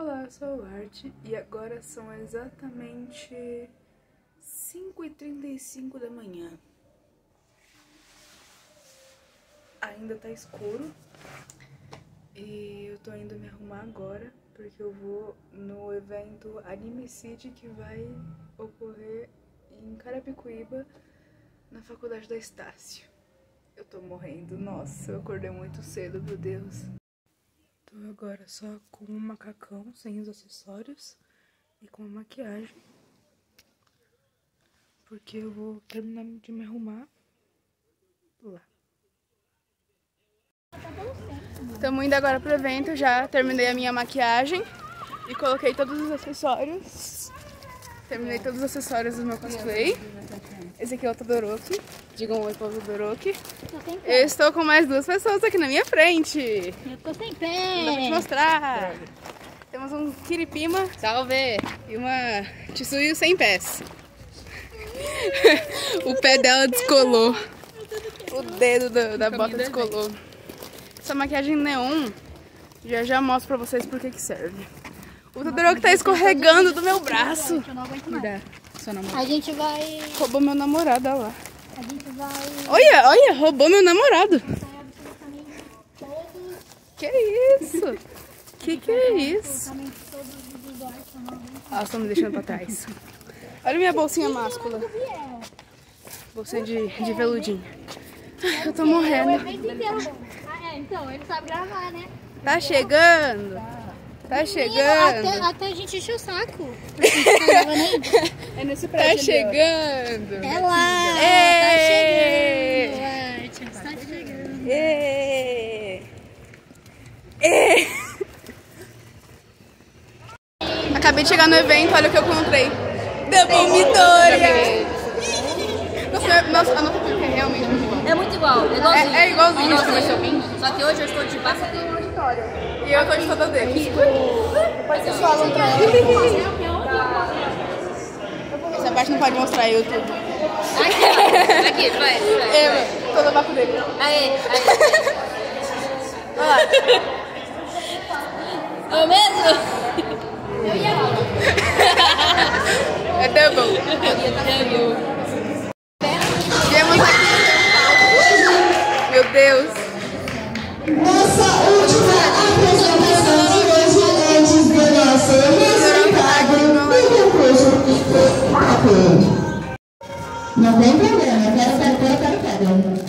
Olá, eu sou a Art e agora são exatamente 5h35 da manhã. Ainda tá escuro e eu tô indo me arrumar agora porque eu vou no evento Anime City que vai ocorrer em Carapicuíba, na faculdade da Estácio. Eu tô morrendo, nossa, eu acordei muito cedo, meu Deus. Tô agora só com um macacão, sem os acessórios e com a maquiagem. Porque eu vou terminar de me arrumar lá. Estamos indo agora pro evento, já terminei a minha maquiagem e coloquei todos os acessórios. Terminei todos os acessórios do meu cosplay. Esse aqui é o Todoroki. Digam oi pro Todoroki. Eu estou com mais duas pessoas aqui na minha frente. Eu tô sem Vou te pé. mostrar. Temos um Kiripima. Salve! E uma Tsuyu sem pés. o pé dela descolou. O dedo da, da bota descolou. Essa maquiagem neon, já já mostro pra vocês por que que serve. O Todoroki tá escorregando do meu braço. Eu não aguento mais. Seu namorado. A gente vai. Roubou meu namorado, olha lá. A gente vai. Olha, olha, roubou meu namorado. Que isso? Que que é isso? Elas estão me deixando pra trás. Olha minha bolsinha máscula. Bolsinha de, de veludinho. Ai, Eu tô morrendo. inteiro. Ah, é, então, ele sabe gravar, né? Tá chegando. Tá Até, chegando. até a gente encheu o saco. A gente tá. É nesse Tá chegando. É lá. Ê! Tá chegando. Está chegando. Ê! Ê! Acabei de chegar no evento, olha o que eu encontrei. Double Midoriya! Nossa, nossa, a nossa peruca é realmente muito igual. É muito igual, é igualzinho. É- é igualzinho, igualzinho. Só que hoje eu estou de passa do auditório. E eu tô de toda dele. Depois vocês falam pra Essa parte não pode mostrar YouTube. Aqui, aqui, vai, vai. Eva, toda baco dele. Aê, aê. Olha lá. É mesmo? É double. Viemos aqui. Meu Deus. Concurso. Não tem problema, eu quero, quero, quero, quero, quero.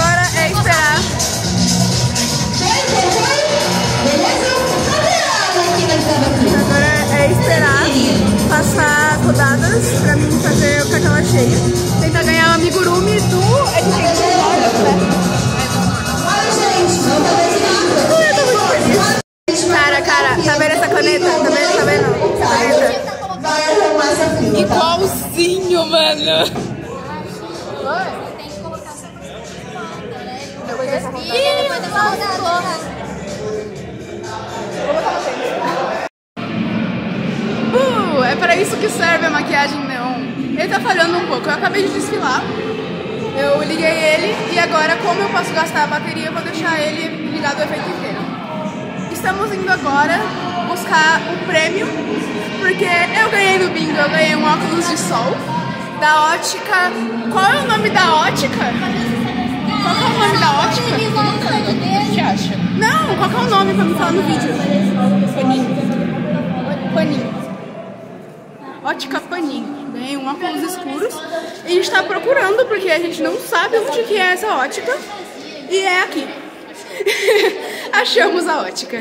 Agora é esperar. Agora é esperar passar rodadas pra mim fazer o cartela cheia. Tentar ganhar o amigurumi do. Quem? né? Cara, cara, tá vendo essa caneta? Tá vendo? Tá vendo? Igualzinho, mano. Tem Uh, é para isso que serve a maquiagem neon. Ele tá falhando um pouco. Eu acabei de desfilar. Eu liguei ele e agora como eu posso gastar a bateria, eu vou deixar ele ligado o evento inteiro. Estamos indo agora buscar o um prêmio, porque eu ganhei no bingo, eu ganhei um óculos de sol da ótica. Qual é o nome da me falar no vídeo? Paninho. Paninho. Ótica Paninho. Ganhei um óculos escuros. E a gente tá procurando, porque a gente não sabe onde que é essa ótica. E é aqui. Achamos a ótica.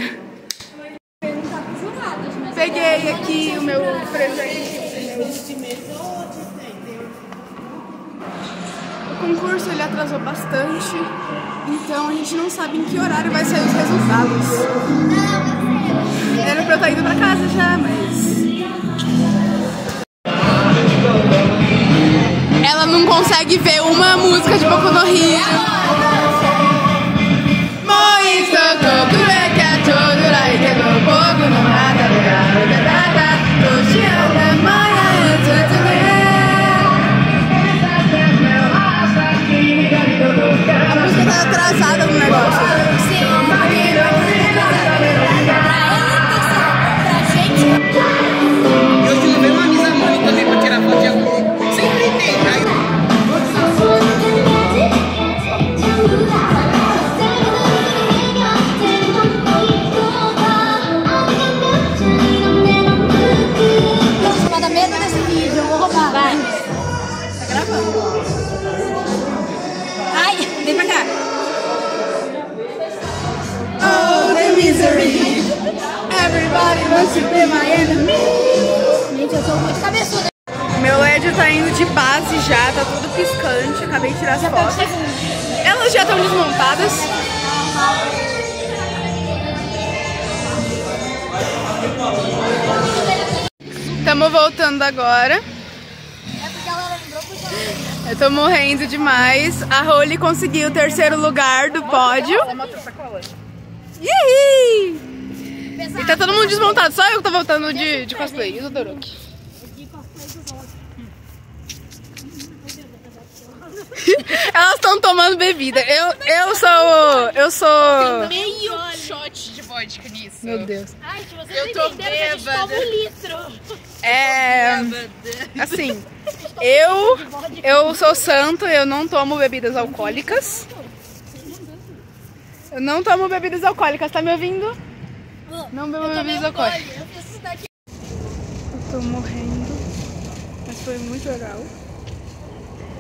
Peguei aqui o meu presente. Concurso ele atrasou bastante, então a gente não sabe em que horário vai sair os resultados. Era pra eu estar indo pra casa já, mas. Ela não consegue ver uma música de Boku no. Tirar as fotos. Elas já estão desmontadas. Estamos voltando agora. Eu tô morrendo demais. A Rolly conseguiu o terceiro lugar do pódio. Yihi! E tá todo mundo desmontado, só eu que tô voltando de, de cosplay. E? Elas estão tomando bebida. Eu, eu sou. Eu sou. Meio shot de vodka nisso. Meu Deus. Ai, se vocês Eu tô bêbada. toma um litro. É. Assim. Eu. Eu sou santo, eu não tomo bebidas alcoólicas. Eu não tomo bebidas alcoólicas, tá me ouvindo? Não bebo bebidas alcoólicas. Eu tô morrendo, mas foi muito legal.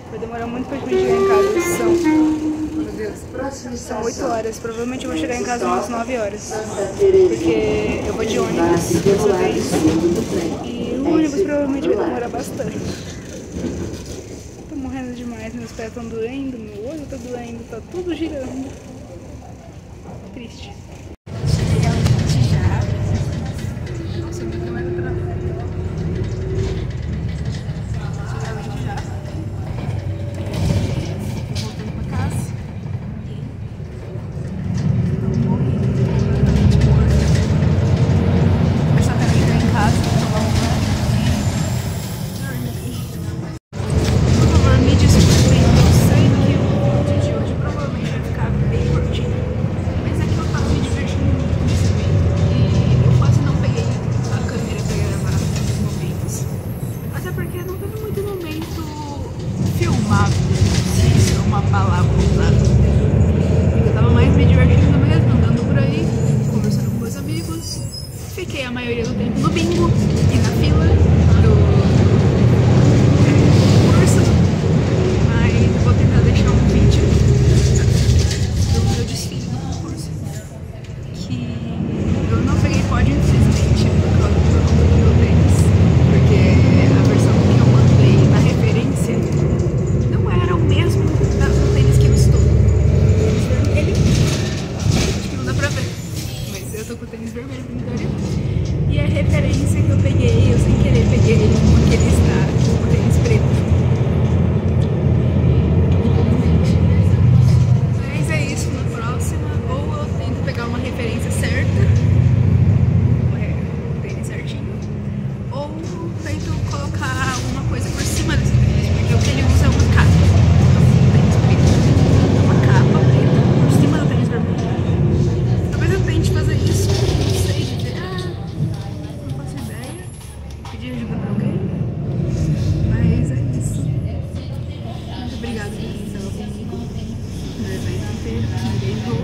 Vai demorar muito pra gente chegar em casa. São. São 8 horas. Provavelmente eu vou chegar em casa umas 9 horas. Porque eu vou de ônibus dessa vez. E o ônibus provavelmente vai demorar bastante. Tô morrendo demais, meus pés estão doendo, meu olho tá doendo, tá tudo girando. Triste. queria julgar alguém, mas é isso. Muito obrigada por quem estava comigo no é evento inteiro, que ninguém errou.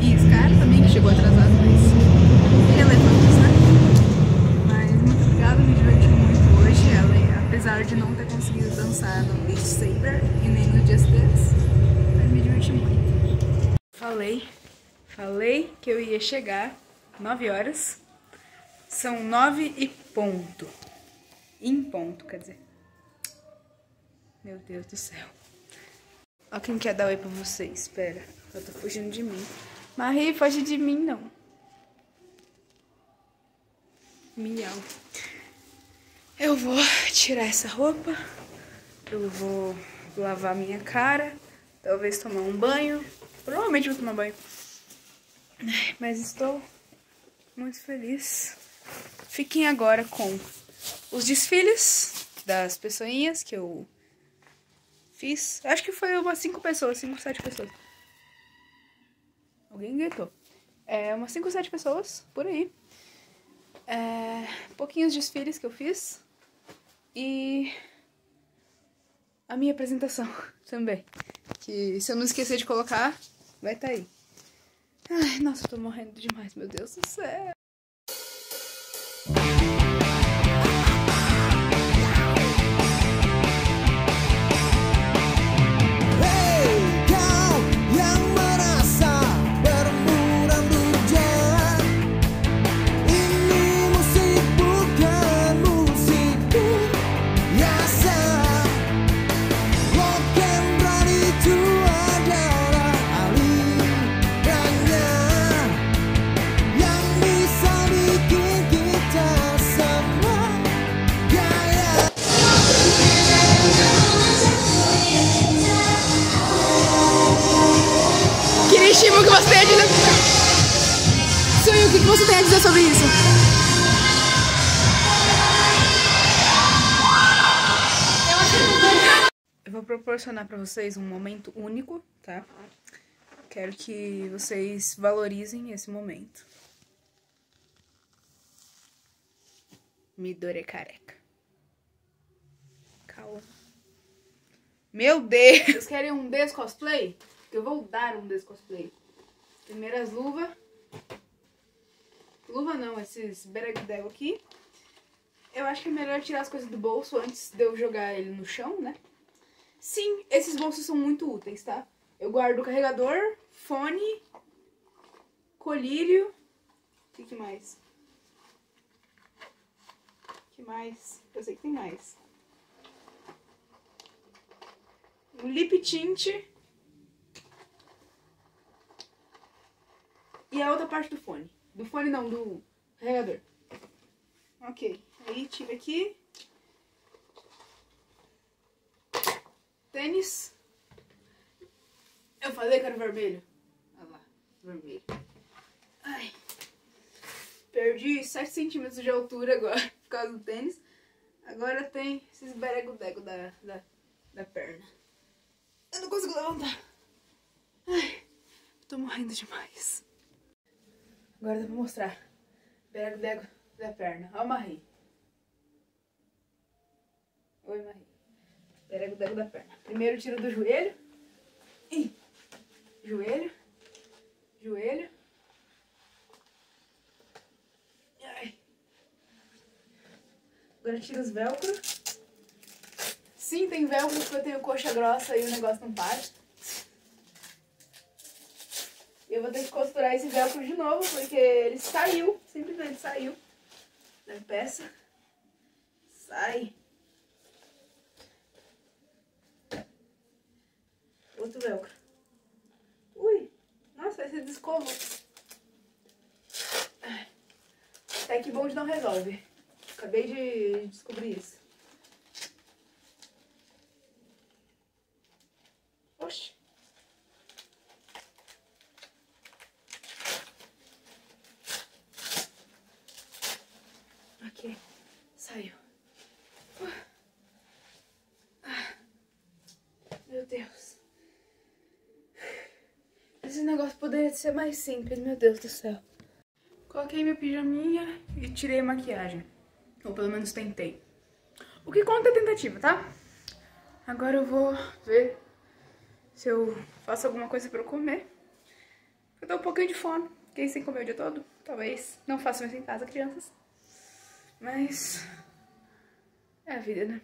E esse cara também, que chegou atrasado, mas relevantes, né? Mas muito obrigada, me diverti muito hoje. Ela, apesar de não ter conseguido dançar no Beach Saber e nem no Just Dance, mas me diverti muito. Falei, falei que eu ia chegar 9 horas. São 9 e ponto. Em ponto, quer dizer. Meu Deus do céu. Ó quem quer dar oi pra vocês. Espera, eu tô fugindo de mim. Marie, foge de mim, não. Miau. Eu vou tirar essa roupa. Eu vou lavar minha cara. Talvez tomar um banho. Provavelmente vou tomar banho. Mas estou muito feliz. Fiquem agora com os desfiles das pessoinhas que eu fiz. Acho que foi umas 5 pessoas, 5, 7 pessoas. Alguém gritou. É, umas 5, 7 pessoas, por aí. É, pouquinhos desfiles que eu fiz. E a minha apresentação também. Que se eu não esquecer de colocar, vai estar tá aí. Ai, nossa, eu tô morrendo demais, meu Deus do céu. Eu vou proporcionar para vocês um momento único, tá? Quero que vocês valorizem esse momento. Midore careca. Calma. Meu Deus! Vocês querem um descosplay? Eu vou dar um descosplay. Primeiro as luvas. Luva não, esses beregdego aqui. Eu acho que é melhor tirar as coisas do bolso antes de eu jogar ele no chão, né? Sim, esses bolsos são muito úteis, tá? Eu guardo o carregador, fone, colírio. O que, que mais? O que mais? Eu sei que tem mais. Um lip tint E a outra parte do fone. Do fone não, do carregador. Ok. Aí tira aqui. Tênis. Eu falei que era vermelho. Olha lá, vermelho. Ai. Perdi 7 centímetros de altura agora por causa do tênis. Agora tem esses berego-dego da, da, da perna. Eu não consigo levantar. Ai, tô morrendo demais. Agora dá pra mostrar. Pego dego da perna. Ó, Marie. Oi, Marie. Pego dego da perna. Primeiro tiro do joelho. Ih. Joelho. Joelho. Ai. Agora tira os velcro. Sim, tem velcro porque eu tenho coxa grossa e o negócio não para. Eu vou ter que costurar esse velcro de novo, porque ele saiu, simplesmente saiu da peça. Sai. Outro velcro. Ui, nossa, esse descolou. Até que bom de não resolve. Acabei de descobrir isso. Oxi. Saiu. Ah. Meu Deus. Esse negócio poderia ser mais simples, meu Deus do céu. Coloquei minha pijaminha e tirei a maquiagem. Ou pelo menos tentei. O que conta é tentativa, tá? Agora eu vou ver se eu faço alguma coisa pra eu comer. Eu tô um pouquinho de fome. Fiquei sem comer o dia todo. Talvez não façam isso em casa, crianças. Mas é a vida, né?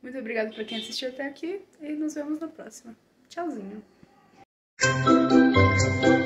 Muito obrigada por quem assistiu até aqui e nos vemos na próxima. Tchauzinho. Lord.